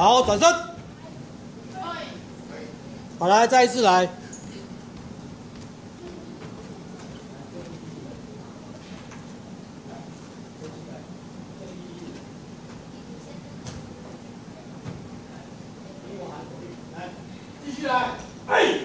好转身好来再一次来。继续来。哎。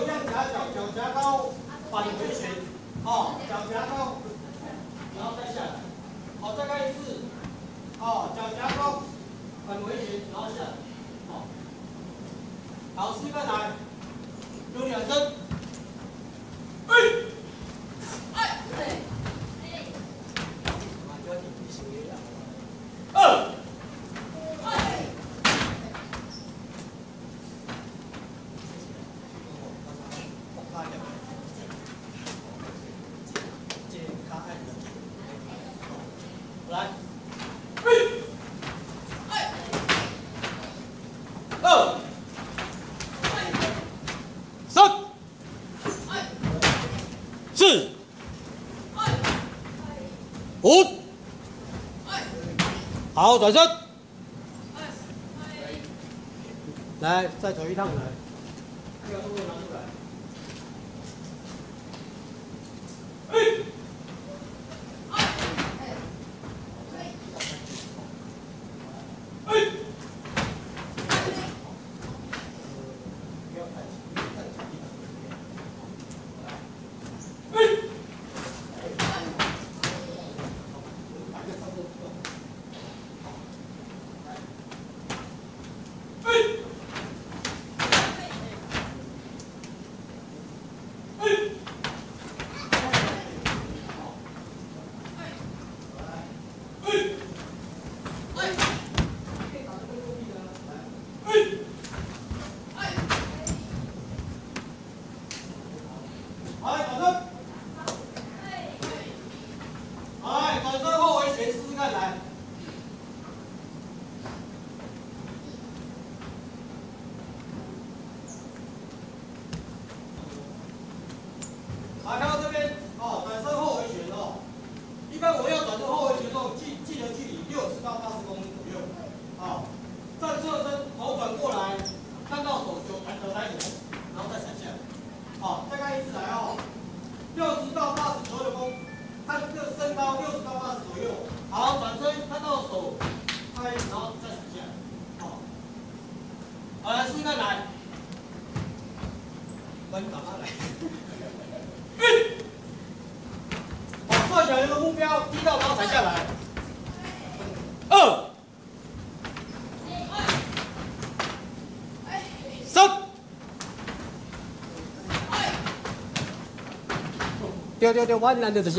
一样夹脚，脚夹高，反回旋，哦，脚夹高，然后再下来，好，再盖一次，哦，脚夹高，反回旋，然后下来，好，好，四个来。四、五，好，转身。来，再走一趟来。对对对，弯ย的วันนั้นจะแช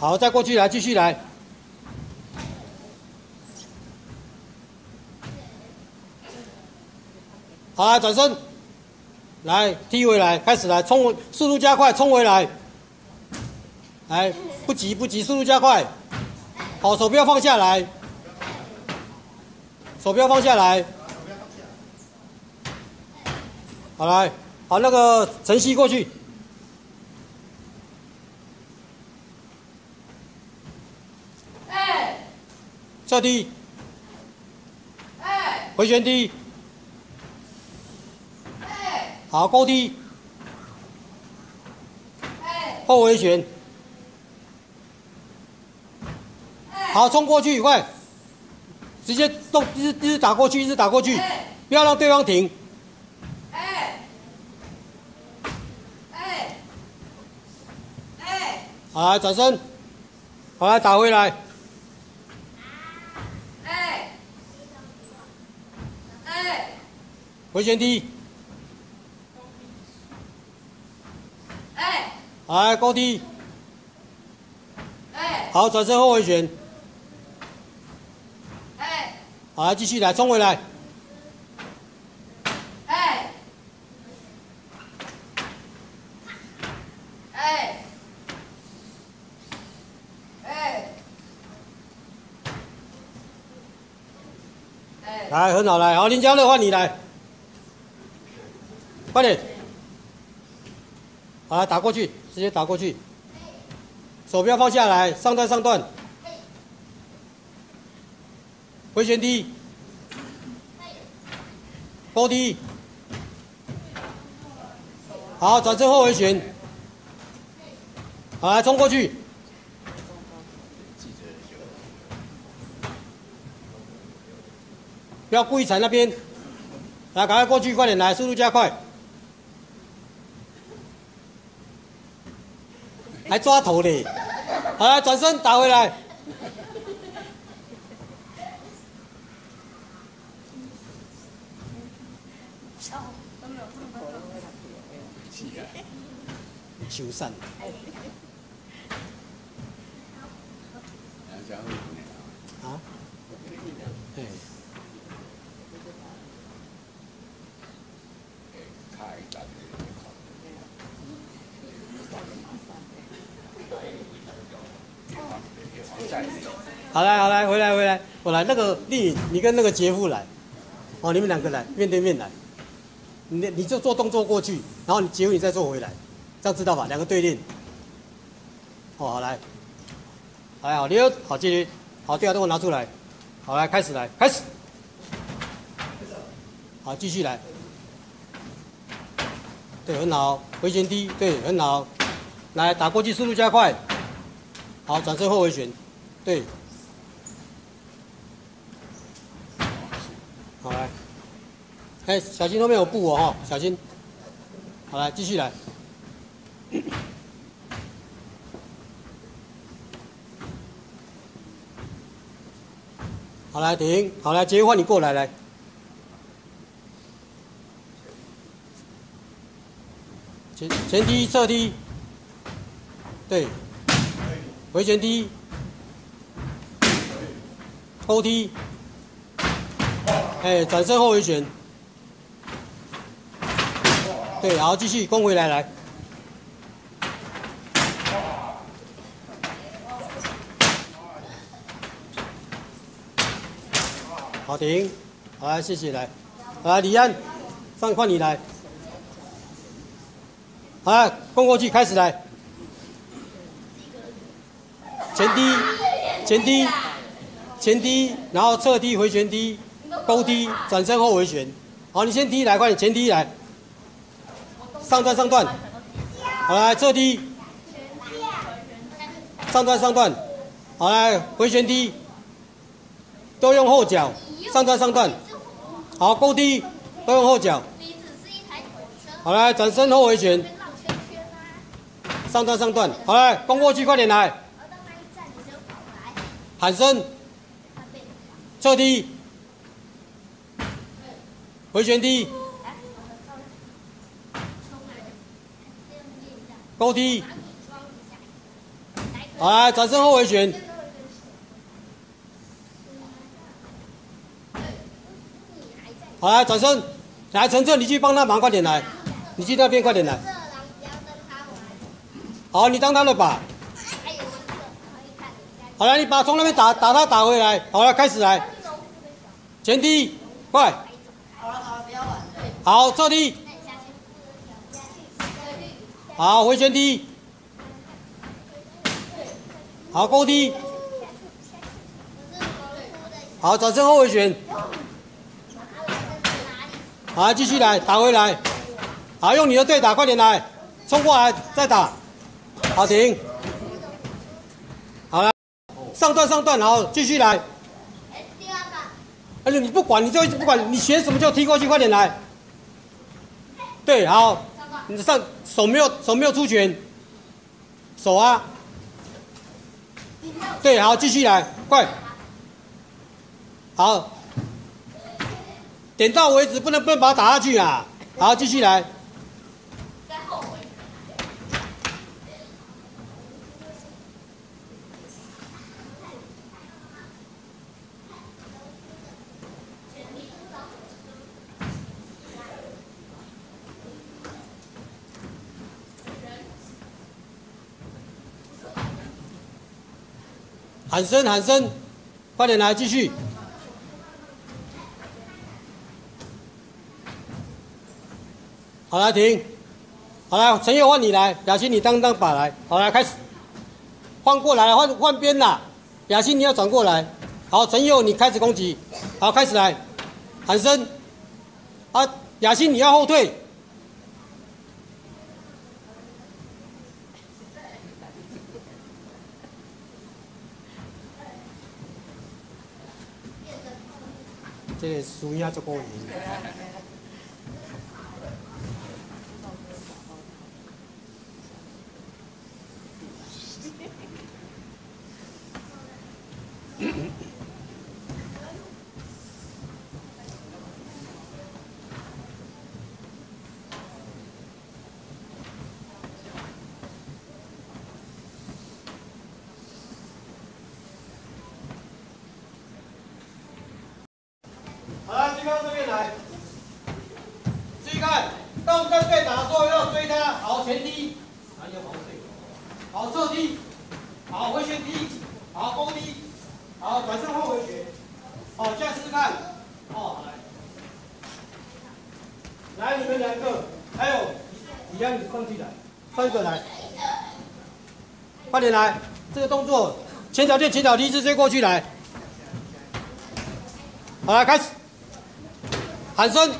好，再过去来，继续来。好，转身，来踢回来，开始来冲，速度加快，冲回来。来，不急不急，速度加快。好，手不要放下来，手不要放下来。好来，好那个晨曦过去。侧踢，回旋踢，好，勾踢，后回旋，好，冲过去，快，直接动，一直一直打过去，一直打过去，不要让对方停，哎，好，来转身，好，来打回来。回旋踢，哎，来高踢，哎，好转身后回旋，哎，好来继续来冲回来，哎，哎，哎，来很好来，好林家乐换你来。快点！好，打过去，直接打过去。手不要放下来，上段上段。回旋踢，高踢。好，转身后回旋。好，来冲过去。不要故意踩那边。来，赶快过去，快点来，速度加快。还抓头嘞！好了，转身打回来。修缮。啊？对。好来，好来，回来，回来，我来。那个丽颖，你跟那个杰夫来，哦，你们两个来，面对面来。你你就做动作过去，然后你杰夫你再做回来，这样知道吧？两个对练。哦，好来，来好，你好，继续，好，第二动作拿出来，好来，开始来，开始，好，继续来，对，很好，回旋踢，对，很好，来打过去，速度加快，好，转身后回旋，对。好来，哎，小心后面有布哦，哈，小心。好来，继续来。好来，停。好来，杰换你过来来。前前踢侧踢，对，回旋踢，后踢。哎，转身后回旋，对，好继续攻回来，来，好停，好，谢谢来，来李安，上换你来，好来攻过去，开始来，前踢，前踢，前踢，然后侧踢回旋踢。勾踢，转身后回旋，好，你先踢来，快点前踢来，上段上段，好来侧踢，上段上段，好来回旋踢，都用后脚，上段上段，好勾踢，都用后脚，好来转身后回旋，上段上段，好来，攻过去，快点来。喊声，侧踢，回旋踢，勾踢，好来，转身后回旋，好来，转身，来陈正，你去帮他忙，快点来，你去那边快点来。好，你当他的靶。好了，你把从那边打打他打回来。好了，开始来。前踢，快。好了好了，不要玩。好，侧踢。好，回旋踢。好，勾踢。好，转身后回旋。好，继续来打回来。好，用你的对打，快点来，冲过来再打。好停。好了上段上段，好继续来。哎，第二个。而且你不管，你就一直不管，你学什么就踢过去，快点来。对，好。你上手没有手没有出拳。手啊。对，好，继续来，快。好。点到为止，不能不能把它打下去啊。好，继续来。喊声喊声，快点来继续。好来停，好来陈佑换你来，雅欣你当当把来，好来开始，换过来换换边啦，雅欣你要转过来，好陈佑你开始攻击，好开始来，喊声，啊雅欣你要后退。这个输赢足来。注意看当他被打的时候要追他好前踢。好侧踢好回旋踢好勾踢好转身后回旋。好现在试试看。哦来来你们两个还有一样的放去的换一个来。快点来这个动作前脚垫前脚踢直接过去来。好了开始。喊声。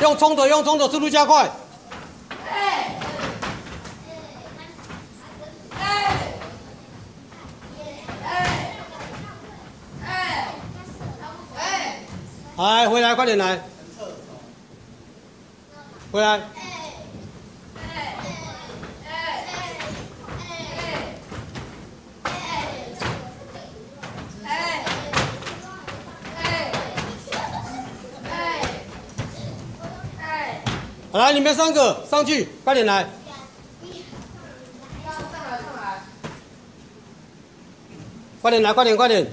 用冲的，用冲的，速度加快。来，回来，快点来。回来。来，你们三个上去，快点来！快点来，快点，快点！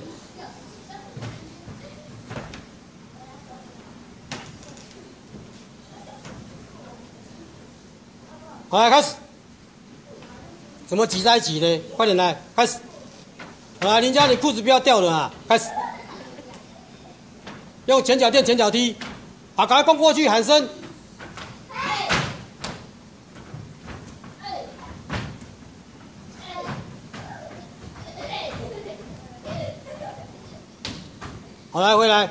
好，开始。怎么挤在一起呢？快点来，开始。来，林佳，你裤子不要掉了啊！开始。用前脚垫，前脚踢。好，赶快蹦过去，喊声。好，来回来。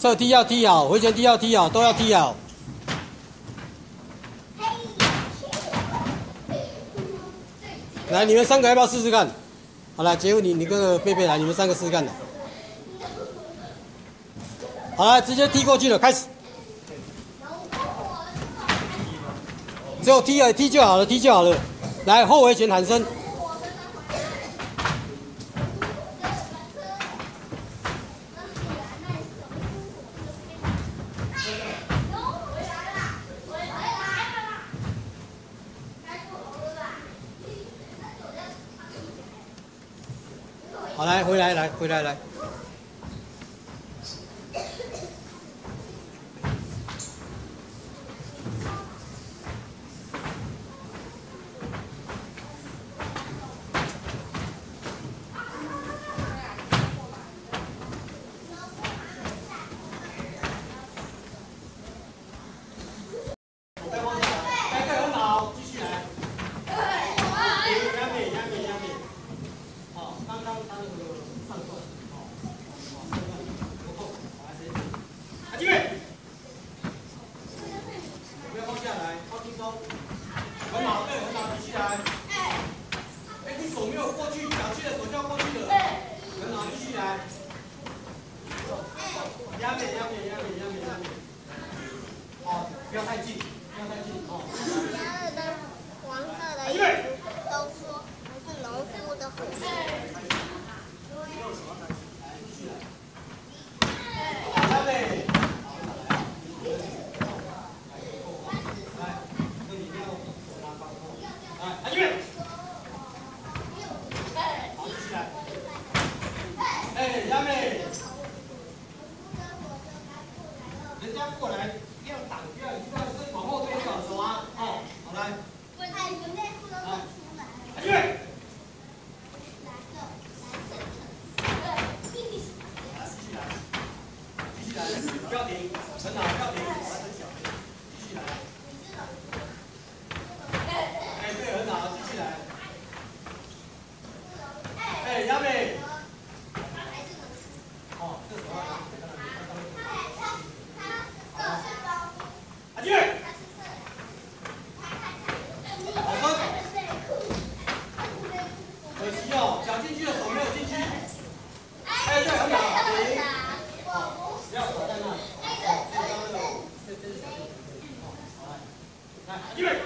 侧踢要踢好，回旋踢要踢好，都要踢好。来，你们三个要不要试试看？好了，杰夫，你你跟贝贝来，你们三个试试看。好了，直接踢过去了，开始。只有踢啊，踢就好了，踢就好了。来，后围拳喊声。好，来，回来，来，回来，来。脚，想进去的手没有进去。哎，对，不要躲在那。预备。